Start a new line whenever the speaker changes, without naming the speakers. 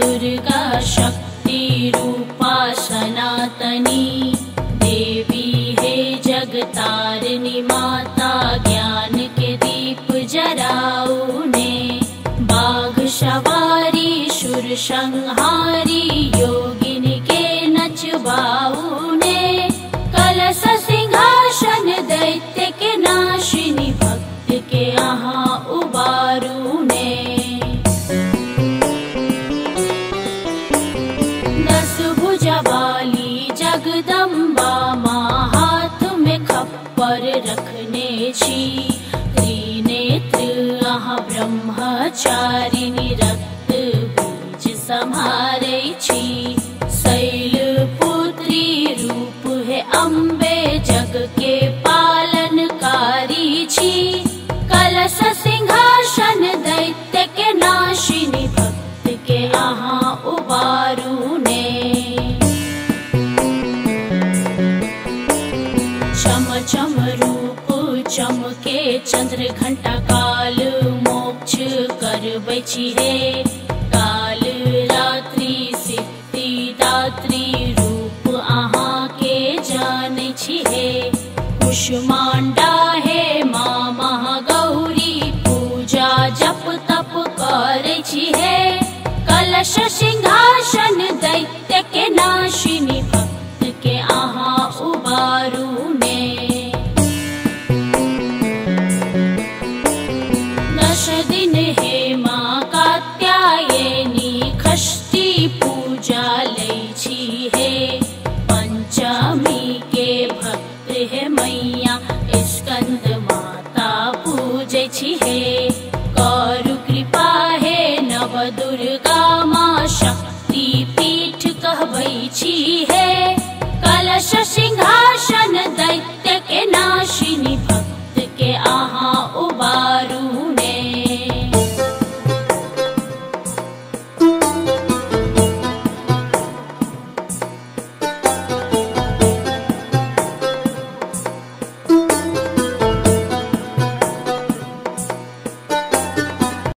दुर्गा शक्तिरूपा सनातनी देवी हे जगतारिणी माता ज्ञान के दीप जरा उे बाघसारी शुरसंहारियो त्रिनेत्र ब्रह्मचारिणी रक्त बीज सम्हारे छी शैल पुत्री रूप है अम्बे जग के पालनकारी कलश सिंहासन दैत्य के नाशिनी चमके चंद्र घंटा काल मोक्ष छी हे काल रात्रि सिद्धि दात्री रूप अहाँ के जानै छी हे माँ महागौरी पूजा जप तप करै छी हे कलश सिंहासन दैत्य के नाशिनी माँ शक्ति पीठ कहबै छी हे। कलश